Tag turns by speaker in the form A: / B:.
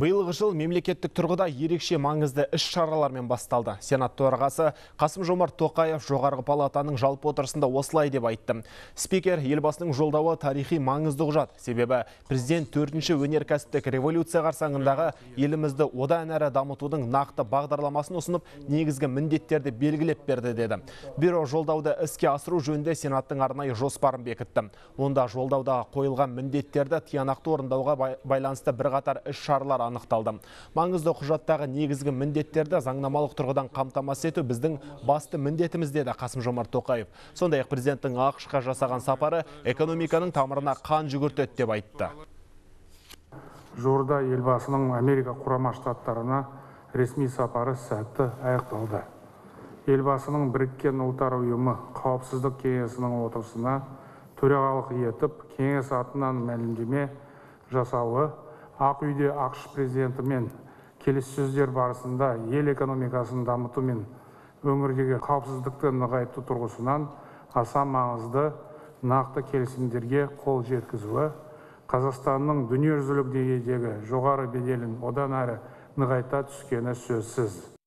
A: Биылғы жыл мемлекеттік тұрғыда ерекше маңызды іс шаралармен басталды. Сенат төрағасы Қасым Жомарт Тоқаев жоғарғы палатаның жалпы отырысында осылай деп айтты. Спикер елбасының жолдауы тарихи маңызды құжат. Себебі президент төртінші өнеркәсіптік революция қарсаңындағы елімізді одан әрі дамытудың нақты бағдарламасын ұсынып, негізгі міндеттерді белгілеп берді деді. Бюро жолдауды іске асыру жөнінде Сенаттың арнайы жоспарын бекітті. Онда жолдауда қойылған міндеттерді тиянақты орындауға байланысты бірқатар іс шаралар анықталды. Маңызды құжаттағы негізгі міндеттерді заңнамалық тұрғыдан қамтамасыз ету біздің басты міндетіміз деді Қасым Жомарт Тоқаев. Сондай-ақ президенттің ақш жасаған сапары экономиканың тамырына қан жүгіртеді деп айтты.
B: Жуырда елбасының Америка құрама штаттарына ресми сапары сәтті аяқталды. Елбасының біріккен ұлттар ұйымы қауіпсіздік кеңесінің отырысына төрағалық етіп, кеңес атынан мәлімдеме жасауы ақ үйде ақш президентімен келіссөздер барысында ел экономикасын дамыту мен өңірдегі қауіпсіздікті нығайту тұрғысынан аса маңызды нақты келісімдерге қол жеткізуі қазақстанның дүниежүзілік деңгейдегі жоғары беделін одан әрі нығайта түскені сөзсіз.